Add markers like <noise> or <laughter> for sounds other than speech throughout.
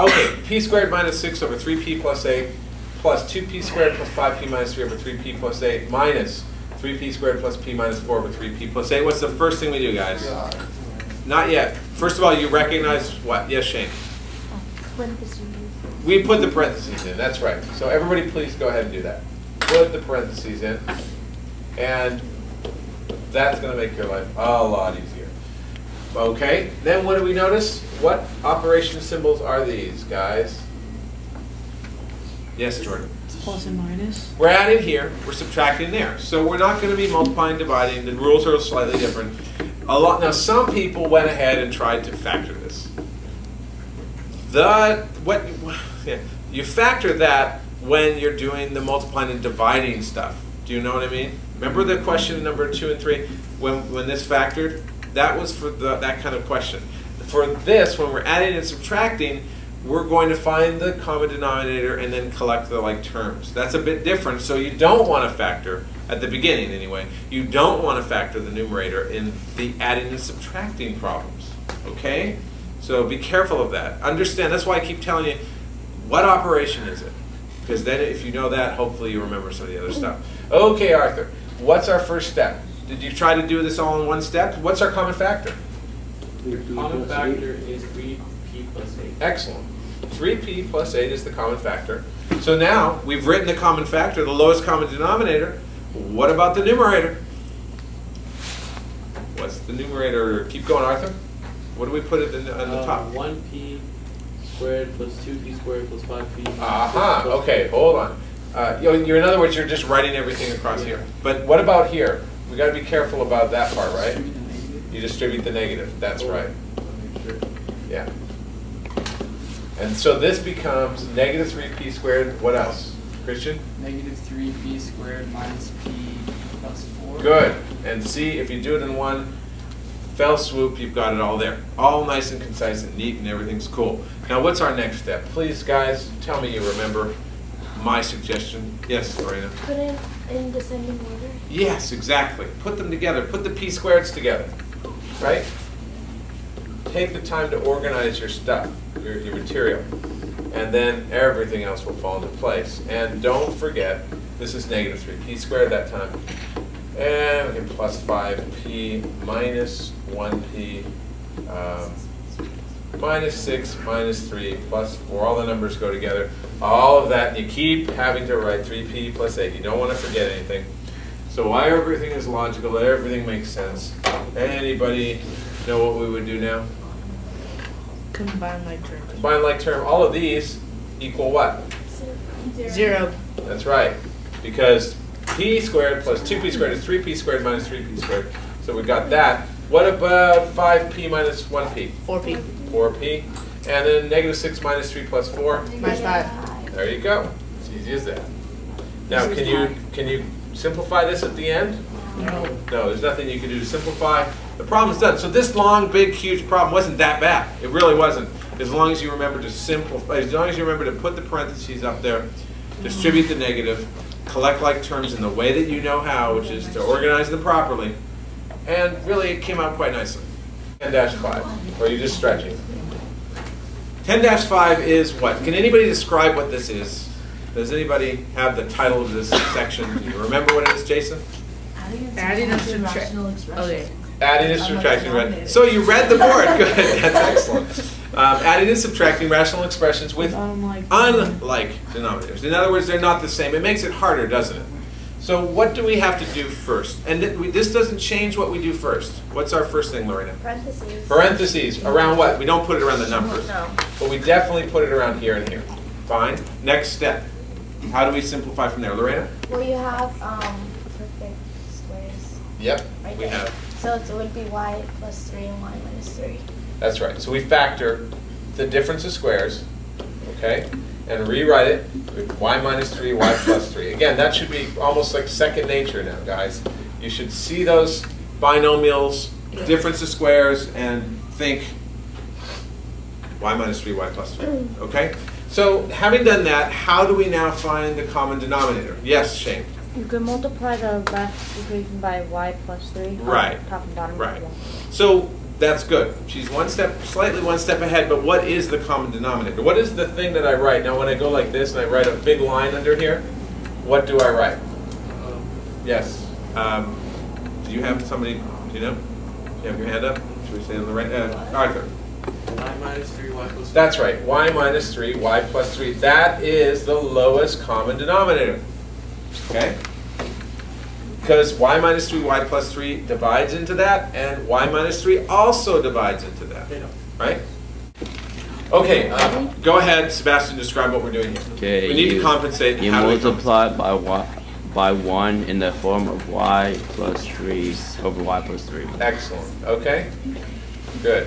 Okay, p squared minus 6 over 3p plus 8 plus 2p squared plus 5p minus 3 over 3p plus 8 minus 3p squared plus p minus 4 over 3p plus 8. What's the first thing we do, guys? Not yet. First of all, you recognize what? Yes, Shane? We put the parentheses in, that's right. So everybody please go ahead and do that. Put the parentheses in, and that's gonna make your life a lot easier. Okay, then what do we notice? What operation symbols are these, guys? Yes, Jordan? Plus and minus. We're adding here, we're subtracting there. So we're not gonna be multiplying, dividing, the rules are slightly different. A lot, now some people went ahead and tried to factor this. The, what, yeah, you factor that when you're doing the multiplying and dividing stuff. Do you know what I mean? Remember the question number two and three, when, when this factored? That was for the, that kind of question. For this, when we're adding and subtracting, we're going to find the common denominator and then collect the like terms. That's a bit different, so you don't want to factor, at the beginning anyway, you don't want to factor the numerator in the adding and subtracting problems, okay? So be careful of that. Understand, that's why I keep telling you, what operation is it? Because then if you know that, hopefully you remember some of the other stuff. Okay, Arthur, what's our first step? Did you try to do this all in one step? What's our common factor? The common factor is three p plus eight. Excellent. 3p plus 8 is the common factor. So now we've written the common factor, the lowest common denominator. What about the numerator? What's the numerator? Keep going, Arthur. What do we put it in the, on the Uh, top? One p squared plus two p squared plus five p. Aha, okay, hold on. Uh, you know, you're, in other words, you're just writing everything across here. But what about here? We got to be careful about that part, right? You distribute the negative. That's right. Yeah. And so this becomes negative 3p squared. What else? Christian? Negative three p squared minus p plus four. Good. And see, if you do it in one fell swoop, you've got it all there. All nice and concise and neat and everything's cool. Now, what's our next step? Please, guys, tell me you remember my suggestion. Yes, Lorena? Put it in descending order. Yes, exactly. Put them together. Put the p squareds together, right? Take the time to organize your stuff, your, your material, and then everything else will fall into place. And don't forget, this is negative 3p squared that time. And we can plus 5p minus 1p um, minus 6 minus 3 plus 4. All the numbers go together. All of that, you keep having to write 3p plus 8. You don't want to forget anything. So why everything is logical, everything makes sense. Anybody know what we would do now? Combine like terms. Combine like term, all of these equal what? Zero. That's right. Because p squared plus 2p squared is 3p squared minus 3p squared. So we got that. What about 5p minus 1p? Four P. 4p. And then negative 6 minus 3 plus 4. Minus five. There you go. It's easy as that. Now, can you, can you simplify this at the end? No. No, there's nothing you can do to simplify. The problem's done. So this long, big, huge problem wasn't that bad. It really wasn't. As long as you remember to simplify, as long as you remember to put the parentheses up there, distribute the negative, collect like terms in the way that you know how, which is to organize them properly, and really it came out quite nicely. 10-5, or are you just stretching? 10-5 is what? Can anybody describe what this is? Does anybody have the title of this section? Do you remember what it is, Jason? Adding and subtract- Okay. Adding and subtracting, right? So you read the board, <laughs> good, that's excellent. Um, adding and subtracting rational expressions with unlike denominators. In other words, they're not the same. It makes it harder, doesn't it? So what do we have to do first? And th- we, this doesn't change what we do first. What's our first thing, Lorena? Parentheses. Parentheses, around what? We don't put it around the numbers. No. But we definitely put it around here and here. Fine. Next step. How do we simplify from there? Lorena? Well, you have um, perfect squares Yep, right we there. have. So it would be y plus 3 and y minus 3. That's right. So we factor the difference of squares, okay, and rewrite it with y minus 3, y plus 3. Again, that should be almost like second nature now, guys. You should see those binomials, difference of squares, and think y minus 3, y plus 3, okay? So having done that, how do we now find the common denominator? Yes, Shane? You can multiply the left equation by y plus 3. Right. Top and bottom. Right. So That's good. She's one step, slightly one step ahead, but what is the common denominator? What is the thing that I write? Now, when I go like this and I write a big line under here, what do I write? Yes. Um, do you have somebody, do you know? You have your hand up? Should we say on the right? Uh, Arthur. Y minus three y plus. That's right, y minus 3, y plus 3. That is the lowest common denominator. Okay? Because y minus 3, y plus 3 divides into that, and y minus 3 also divides into that. Right? Okay, um, go ahead, Sebastian, describe what we're doing here. Okay, We need to compensate. You How do we multiply by y, by one in the form of y plus three over y plus three. Excellent, okay? Good.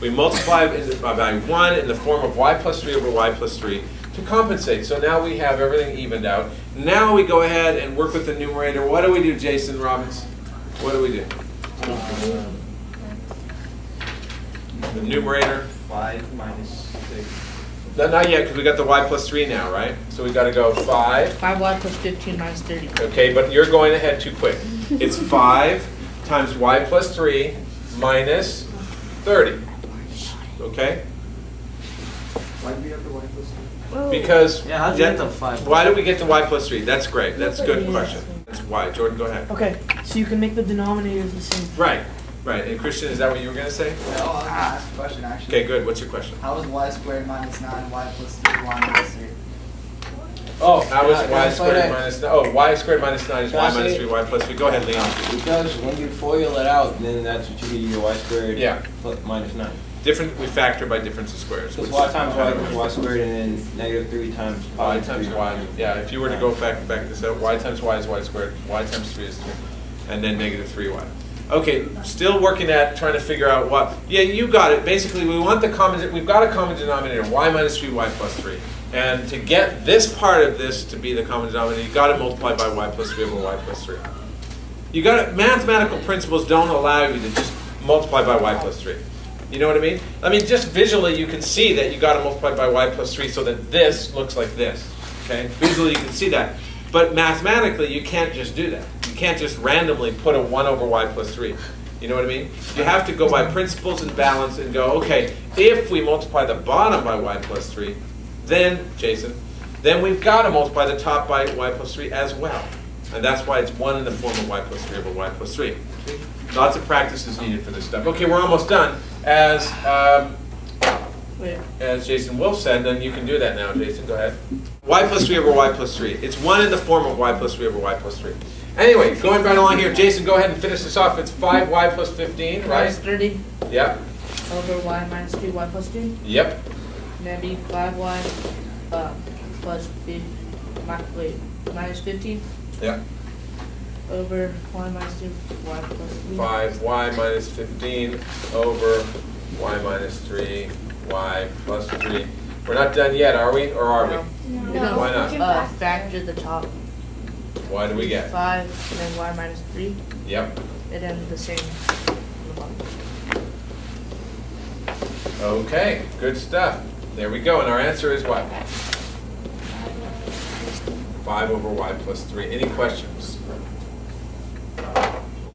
We multiply it by 1 in the form of y plus 3 over y plus 3 to compensate. So now we have everything evened out. Now we go ahead and work with the numerator. What do we do, Jason Robbins? What do we do? The numerator, Five minus six. no, not yet, because we got the y plus 3 now, right? So we got to go 5. Five y plus fifteen minus thirty. Okay, but you're going ahead too quick. It's <laughs> 5 times y plus 3 minus 30. Okay? Why do we have the y plus three? Because. Yeah, how'd you get the five? Why do we get the y plus 3? That's great. That's a good question. That's why. Jordan, go ahead. Okay, so you can make the denominators the same. Right, right. And Christian, is that what you were going to say? No, I was gonna ask a question actually. Okay, good. What's your question? How is y squared minus nine, y plus three, y minus three? Oh, how is Can I- can y I squared find out? minus, oh, y squared minus 9 is Can y I minus say- 3, y plus 3. Go ahead, Leon. Because when you FOIL it out, then that's what you get your y squared. Yeah. Plus minus nine. Different, we factor by difference of squares. Because which y times y equals y squared and then negative three times y y. times y, yeah, if you were to go back, back this out, y times y is y squared, y times 3 is 3, and then negative 3y. Okay, still working at trying to figure out what, yeah, you got it. Basically, we want the common, we've got a common denominator, y minus 3, y plus 3. And to get this part of this to be the common denominator, you've got to multiply by y plus 3 over y plus 3. You got to, mathematical principles don't allow you to just multiply by y plus 3. You know what I mean? I mean, just visually, you can see that you got to multiply by y plus 3 so that this looks like this. Okay? Visually, you can see that. But mathematically, you can't just do that. You can't just randomly put a 1 over y plus 3. You know what I mean? You have to go by principles and balance and go, okay, if we multiply the bottom by y plus 3, then, Jason, then we've got to multiply the top by y plus 3 as well. And that's why it's 1 in the form of y plus 3 over y plus 3. Lots of practice is needed for this stuff. Okay, we're almost done. As, um, as Jason Wolf said, then you can do that now, Jason, go ahead. y plus 3 over y plus 3. It's 1 in the form of y plus 3 over y plus 3. Anyway, going right along here, Jason, go ahead and finish this off. It's 5y plus 15, minus right? thirty Yep, over y minus three y plus three. yep, And that'd be five y uh, plus fif- mi- wait, minus fifteen yep. Over y minus two y plus three. 5y minus 15 over y minus 3, y plus 3. We're not done yet, are we? Or are we? No. No, Why not? we can Uh, factor. factor the top. What do we get? Five and then y minus three, Yep. and then the same. on the bottom. Okay, good stuff. There we go, and our answer is what? 5 over y plus 3. Any questions?